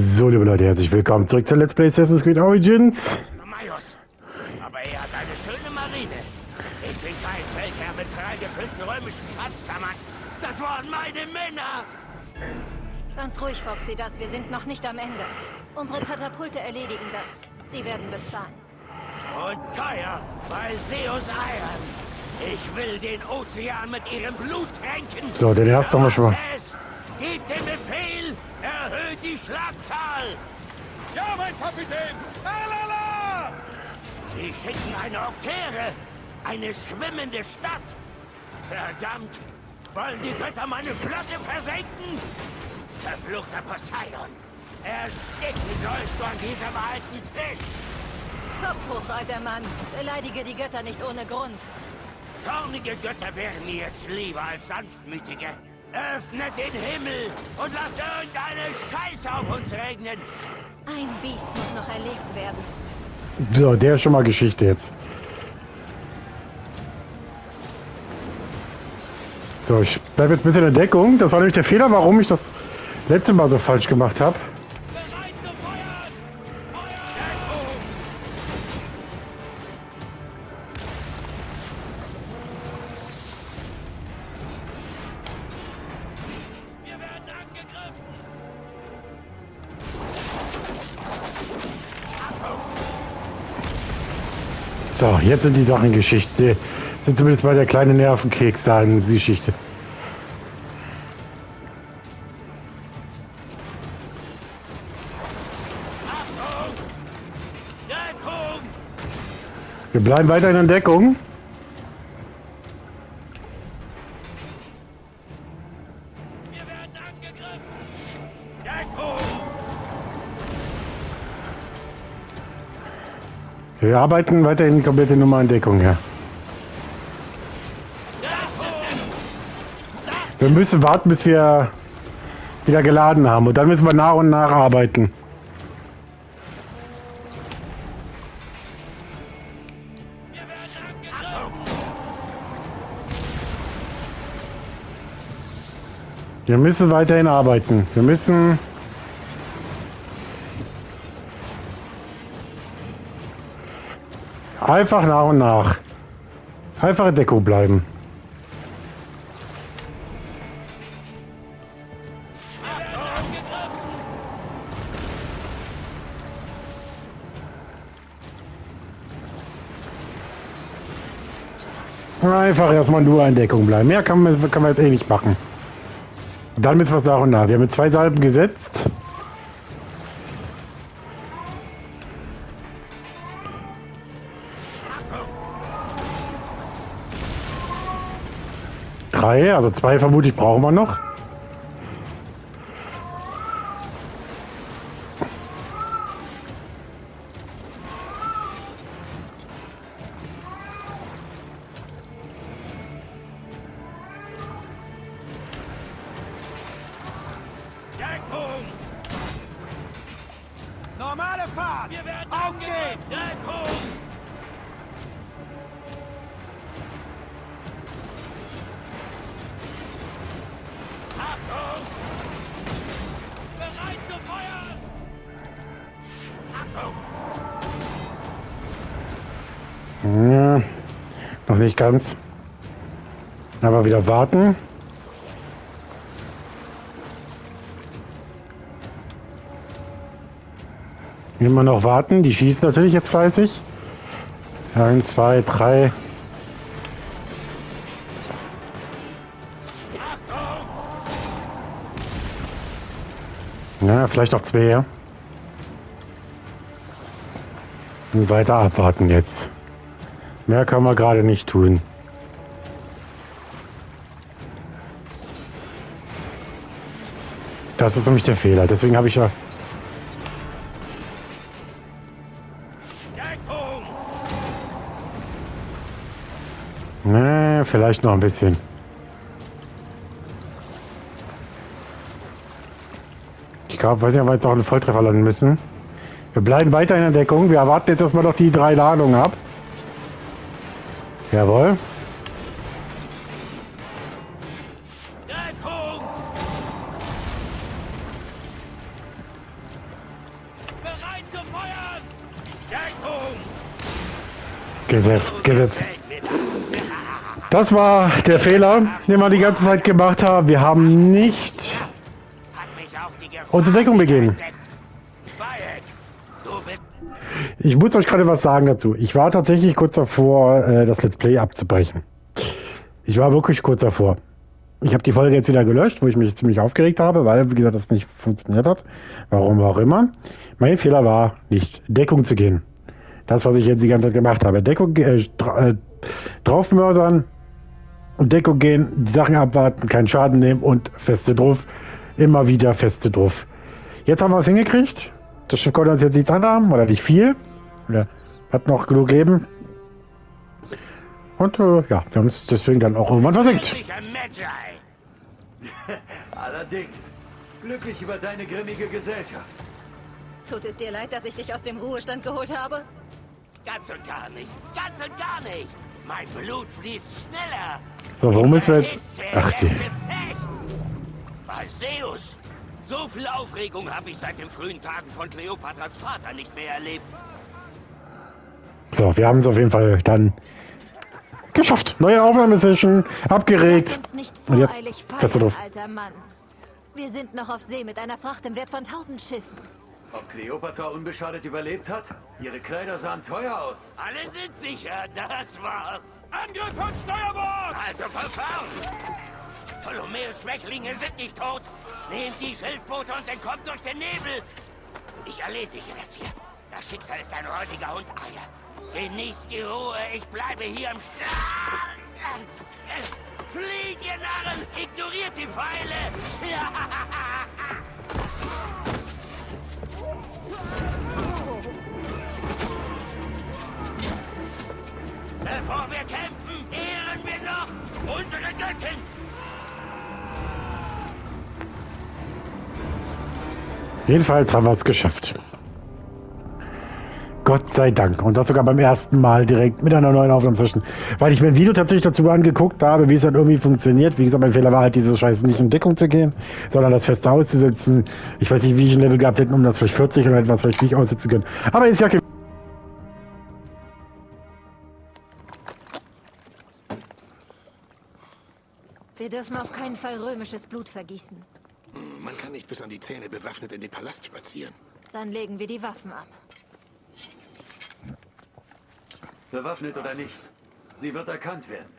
So, liebe Leute, herzlich willkommen zurück zu Let's Play Assassin's Creed Origins. Majos. Aber er hat eine schöne Marine. Ich bin kein Feldherr mit prall gefüllten römischen Schatzkammern. Das waren meine Männer. Ganz ruhig, Foxy, das. Wir sind noch nicht am Ende. Unsere Katapulte erledigen das. Sie werden bezahlen. Und teuer bei Zeus Eiern. Ich will den Ozean mit ihrem Blut tränken. So, den ersten haben wir schon mal. Gebt den Befehl, erhöht die Schlagzahl. Ja, mein Kapitän. Alala! Sie schicken eine Oktäre, eine schwimmende Stadt. Verdammt, wollen die Götter meine Flotte versenken? Verfluchter Poseidon, ersticken sollst du an diesem alten Fisch. Kopf hoch, alter Mann. Beleidige die Götter nicht ohne Grund. Zornige Götter wären mir jetzt lieber als sanftmütige. Öffnet den Himmel und lasst irgendeine Scheiße auf uns regnen. Ein Biest muss noch erlegt werden. So, der ist schon mal Geschichte jetzt. So, ich bleibe jetzt ein bisschen in Deckung. Das war nämlich der Fehler, warum ich das letzte Mal so falsch gemacht habe. So, jetzt sind die Sachen Geschichte. Sind zumindest bei der kleine Nervenkeks da in die Geschichte. Wir bleiben weiter in Deckung. Wir arbeiten weiterhin komplette Nummer in Deckung, ja. Wir müssen warten, bis wir wieder geladen haben. Und dann müssen wir nach und nach arbeiten. Wir müssen weiterhin arbeiten. Wir müssen... Einfach nach und nach. Einfach in Deckung bleiben. Einfach erstmal nur in Deckung bleiben. Mehr kann man, kann man jetzt eh nicht machen. Und dann wir es nach und nach. Wir haben jetzt zwei Salben gesetzt. Drei, also zwei vermutlich brauchen wir noch. Deckung! Normale Fahrt! Wir werden Auf geht's! Ganz. Aber wieder warten. Immer noch warten. Die schießen natürlich jetzt fleißig. Eins, zwei, drei. Ja, vielleicht auch zwei. ja. Und weiter abwarten jetzt. Mehr kann man gerade nicht tun. Das ist nämlich der Fehler. Deswegen habe ich ja. Nee, vielleicht noch ein bisschen. Ich glaube, weiß nicht, ob wir jetzt auch einen Volltreffer landen müssen. Wir bleiben weiter in der Deckung. Wir erwarten jetzt erstmal noch die drei Ladungen ab. Jawohl. Deckung! Bereit zu feuern! Deckung! Gesetzt, gesetzt. Das war der Fehler, den wir die ganze Zeit gemacht haben. Wir haben nicht unsere Deckung begeben. Ich muss euch gerade was sagen dazu. Ich war tatsächlich kurz davor, äh, das Let's Play abzubrechen. Ich war wirklich kurz davor. Ich habe die Folge jetzt wieder gelöscht, wo ich mich ziemlich aufgeregt habe, weil, wie gesagt, das nicht funktioniert hat. Warum auch immer. Mein Fehler war, nicht Deckung zu gehen. Das, was ich jetzt die ganze Zeit gemacht habe. Deckung, äh, äh, draufmörsern und Deckung gehen, die Sachen abwarten, keinen Schaden nehmen und feste drauf. Immer wieder feste drauf. Jetzt haben wir es hingekriegt. Das Schiff konnte uns jetzt nichts anhaben, oder nicht viel. Oder hat noch genug Leben. Und äh, ja, wir haben es deswegen dann auch irgendwann versenkt. Allerdings. Glücklich über deine grimmige Gesellschaft. Tut es dir leid, dass ich dich aus dem Ruhestand geholt habe? Ganz und gar nicht. Ganz und gar nicht. Mein Blut fließt schneller. So, warum ist wir jetzt... Ach, die... Bei Zeus. So viel Aufregung habe ich seit den frühen Tagen von Kleopatras Vater nicht mehr erlebt. So, wir haben es auf jeden Fall dann geschafft. Neue Aufnahmesession, abgeregt. Und jetzt feiern, du drauf. alter Mann. Wir sind noch auf See mit einer Fracht im Wert von 1000 Schiffen. Ob Kleopatra unbeschadet überlebt hat? Ihre Kleider sahen teuer aus. Alle sind sicher, das war's. Angriff von Steuerbord! Also verfahren! Ptolemäus Schwächlinge sind nicht tot. Nehmt die Schilfboote und entkommt durch den Nebel. Ich erledige das hier. Das Schicksal ist ein räudiger Hund, Eier. Genießt die Ruhe, ich bleibe hier am Strand. Flieht, ihr Narren! Ignoriert die Pfeile! Bevor wir kämpfen, ehren wir noch unsere Göttin! Jedenfalls haben wir es geschafft. Gott sei Dank. Und das sogar beim ersten Mal direkt mit einer neuen Aufnahmesession. Weil ich mir ein Video tatsächlich dazu angeguckt habe, wie es dann irgendwie funktioniert. Wie gesagt, mein Fehler war halt, diese Scheiße nicht in Deckung zu gehen, sondern das feste auszusetzen. Ich weiß nicht, wie ich ein Level gehabt hätte, um das vielleicht 40 oder etwas vielleicht nicht aussetzen können. Aber ist ja kein Wir dürfen auf keinen Fall römisches Blut vergießen. Man kann nicht bis an die Zähne bewaffnet in den Palast spazieren. Dann legen wir die Waffen ab. Bewaffnet oder nicht, sie wird erkannt werden.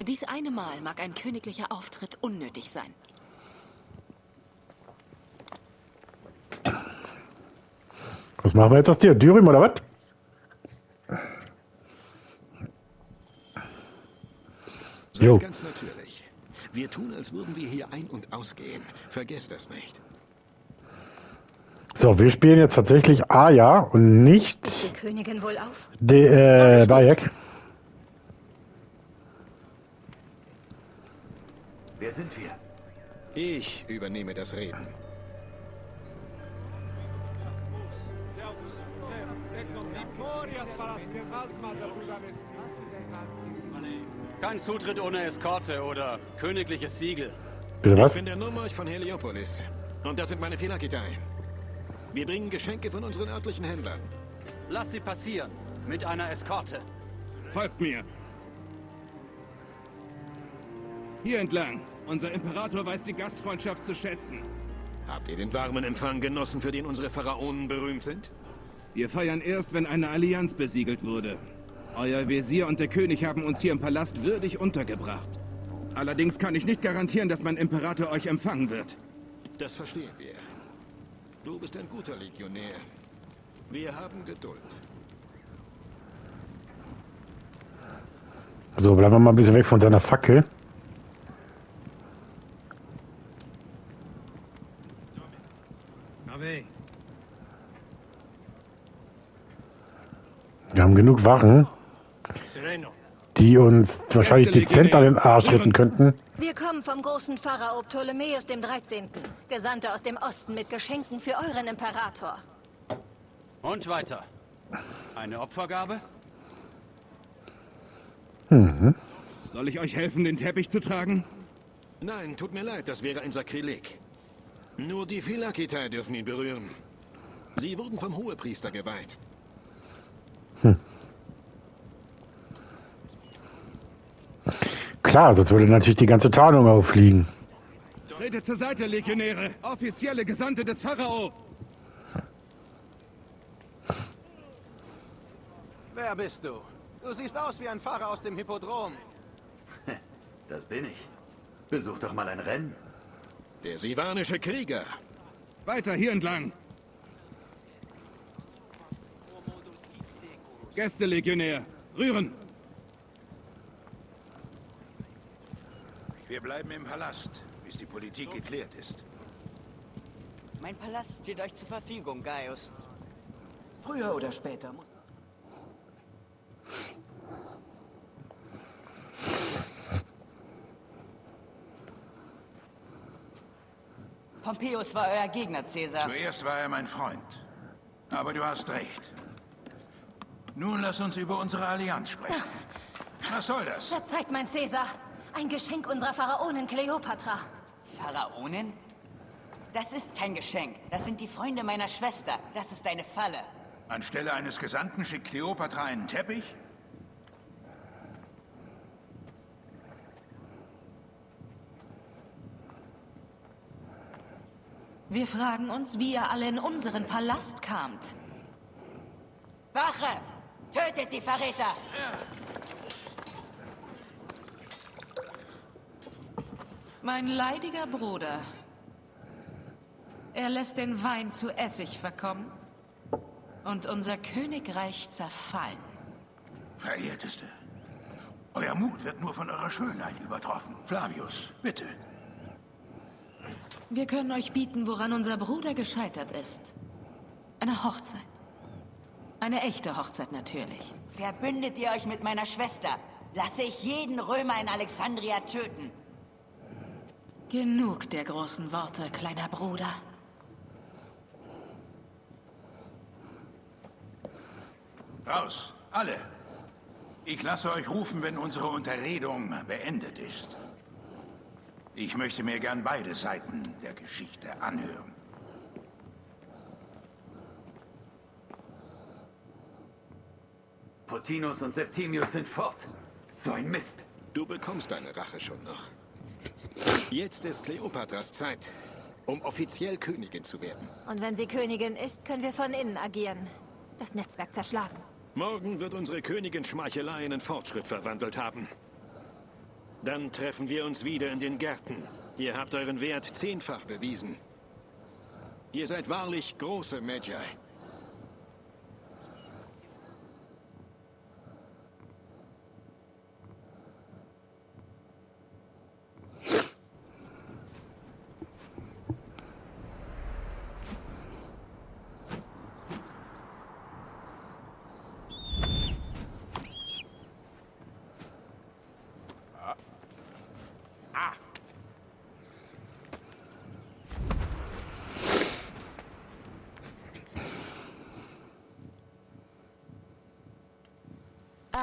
Dies eine Mal mag ein königlicher Auftritt unnötig sein. Was machen wir jetzt aus dir? Dürüm oder was? Jo. Ganz natürlich. Wir tun, als würden wir hier ein- und ausgehen. Vergesst das nicht. So, wir spielen jetzt tatsächlich Aya und nicht die Königin wohl auf? Die, äh, Bayek. Wer sind wir? Ich übernehme das Reden. Kein Zutritt ohne Eskorte oder königliches Siegel. Bitte was? Ich bin der Nomorch von Heliopolis. Und das sind meine Philakidei. Wir bringen Geschenke von unseren örtlichen Händlern. Lass sie passieren. Mit einer Eskorte. Folgt mir. Hier entlang. Unser Imperator weiß die Gastfreundschaft zu schätzen. Habt ihr den warmen Empfang genossen, für den unsere Pharaonen berühmt sind? Wir feiern erst, wenn eine Allianz besiegelt wurde. Euer Visier und der König haben uns hier im Palast würdig untergebracht. Allerdings kann ich nicht garantieren, dass mein Imperator euch empfangen wird. Das verstehen wir. Du bist ein guter Legionär. Wir haben Geduld. So, bleiben wir mal ein bisschen weg von seiner Fackel. Haben genug Wachen die uns wahrscheinlich dezent an den Arsch retten könnten. Wir kommen vom großen Pharao Ptolemäus dem 13., Gesandte aus dem Osten mit Geschenken für euren Imperator. Und weiter. Eine Opfergabe? Mhm. Soll ich euch helfen, den Teppich zu tragen? Nein, tut mir leid, das wäre ein Sakrileg. Nur die Philakitae dürfen ihn berühren. Sie wurden vom Hohepriester geweiht. Klar, sonst würde natürlich die ganze Tarnung auffliegen. Tretet zur Seite, Legionäre! Offizielle Gesandte des Pharao! Wer bist du? Du siehst aus wie ein Fahrer aus dem Hippodrom. Das bin ich. Besuch doch mal ein Rennen. Der sivanische Krieger. Weiter hier entlang! Gäste, Legionär! Rühren! Wir bleiben im Palast, bis die Politik geklärt ist. Mein Palast steht euch zur Verfügung, Gaius. Früher oder später muss... Pompeius war euer Gegner, Caesar. Zuerst war er mein Freund. Aber du hast recht. Nun lass uns über unsere Allianz sprechen. Was soll das? Verzeiht, mein Caesar. Ein Geschenk unserer Pharaonin Kleopatra. Pharaonin? Das ist kein Geschenk. Das sind die Freunde meiner Schwester. Das ist eine Falle. Anstelle eines Gesandten schickt Kleopatra einen Teppich? Wir fragen uns, wie ihr alle in unseren Palast kamt. Wache! Tötet die Verräter! Mein leidiger Bruder. Er lässt den Wein zu Essig verkommen und unser Königreich zerfallen. Verehrteste, euer Mut wird nur von eurer Schönheit übertroffen. Flavius, bitte. Wir können euch bieten, woran unser Bruder gescheitert ist. Eine Hochzeit. Eine echte Hochzeit natürlich. Verbündet ihr euch mit meiner Schwester? Lasse ich jeden Römer in Alexandria töten. Genug der großen Worte, kleiner Bruder. Raus, alle. Ich lasse euch rufen, wenn unsere Unterredung beendet ist. Ich möchte mir gern beide Seiten der Geschichte anhören. Potinus und Septimius sind fort. So ein Mist. Du bekommst deine Rache schon noch. Jetzt ist Kleopatras Zeit, um offiziell Königin zu werden. Und wenn sie Königin ist, können wir von innen agieren. Das Netzwerk zerschlagen. Morgen wird unsere Königin Schmeichelei in Fortschritt verwandelt haben. Dann treffen wir uns wieder in den Gärten. Ihr habt euren Wert zehnfach bewiesen. Ihr seid wahrlich große Magi.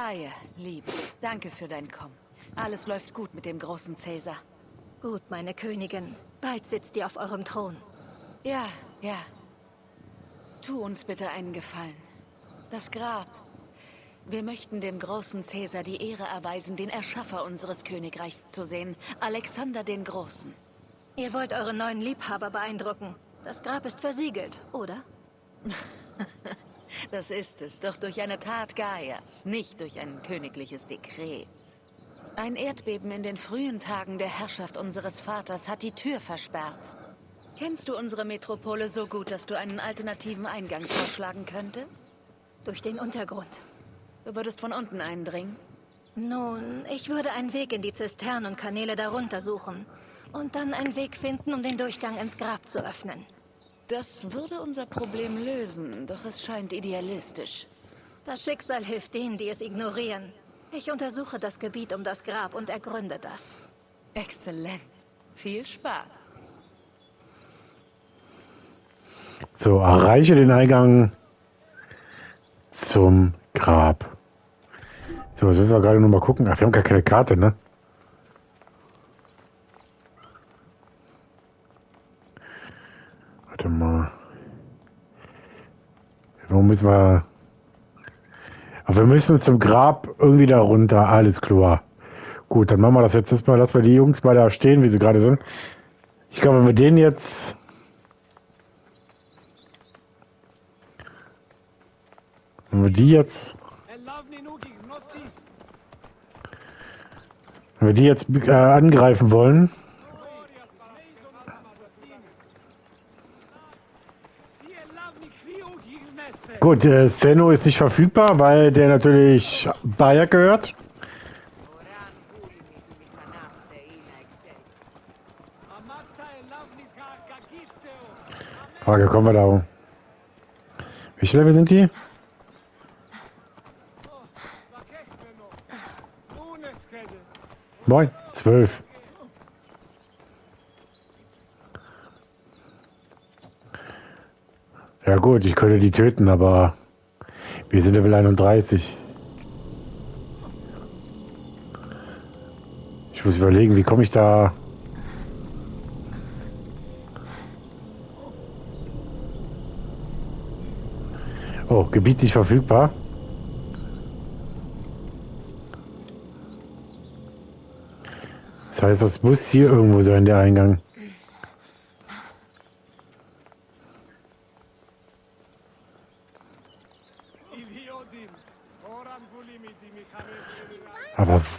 Aie, Liebes, danke für dein Kommen. Alles läuft gut mit dem großen Cäsar. Gut, meine Königin. Bald sitzt ihr auf eurem Thron. Ja, ja. Tu uns bitte einen Gefallen. Das Grab. Wir möchten dem großen Cäsar die Ehre erweisen, den Erschaffer unseres Königreichs zu sehen, Alexander den Großen. Ihr wollt euren neuen Liebhaber beeindrucken. Das Grab ist versiegelt, oder? Das ist es, doch durch eine Tat Gaias, nicht durch ein königliches Dekret. Ein Erdbeben in den frühen Tagen der Herrschaft unseres Vaters hat die Tür versperrt. Kennst du unsere Metropole so gut, dass du einen alternativen Eingang vorschlagen könntest? Durch den Untergrund. Du würdest von unten eindringen? Nun, ich würde einen Weg in die Zisternen und Kanäle darunter suchen. Und dann einen Weg finden, um den Durchgang ins Grab zu öffnen. Das würde unser Problem lösen, doch es scheint idealistisch. Das Schicksal hilft denen, die es ignorieren. Ich untersuche das Gebiet um das Grab und ergründe das. Exzellent. Viel Spaß. So, erreiche den Eingang zum Grab. So, was müssen wir gerade noch mal gucken? Ach, wir haben gar keine Karte, ne? Müssen wir... Aber wir müssen zum Grab irgendwie da runter. Alles klar. Gut, dann machen wir das jetzt erstmal. Lassen wir die Jungs mal da stehen, wie sie gerade sind. Ich glaube, wenn wir den jetzt... Wenn wir die jetzt... Wenn wir die jetzt äh, angreifen wollen... Gut, äh, Zeno ist nicht verfügbar, weil der natürlich Bayer gehört. Frage, kommen wir da? Wie viele Level sind die? Neun, zwölf. Gut, ich könnte die töten, aber wir sind Level 31. Ich muss überlegen, wie komme ich da... Oh, Gebiet nicht verfügbar. Das heißt, das muss hier irgendwo sein, der Eingang.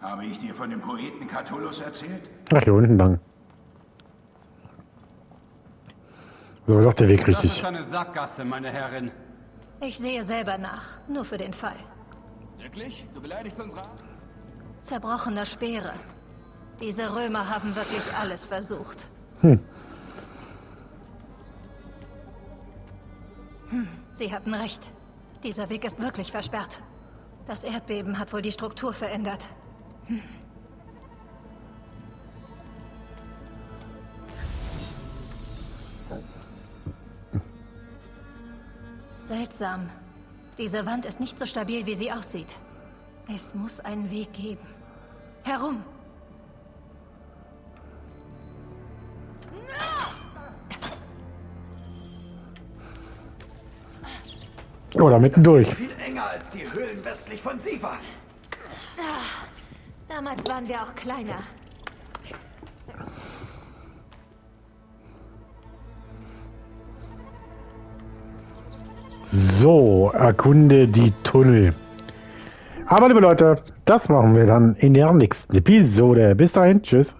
Habe ich dir von dem Poeten Catullus erzählt? Ach, hier unten lang. So, doch der Weg Das richtig. ist eine Sackgasse, meine Herrin. Ich sehe selber nach, nur für den Fall. Wirklich? Du beleidigst unsere... Zerbrochene Speere. Diese Römer haben wirklich alles versucht. Hm. Hm, sie hatten recht. Dieser Weg ist wirklich versperrt. Das Erdbeben hat wohl die Struktur verändert. Seltsam. Diese Wand ist nicht so stabil, wie sie aussieht. Es muss einen Weg geben. Herum! Oder mittendurch. Viel enger als die Höhlen westlich von Siva. Damals waren wir auch kleiner. So, erkunde die Tunnel. Aber liebe Leute, das machen wir dann in der nächsten Episode. Bis dahin, tschüss.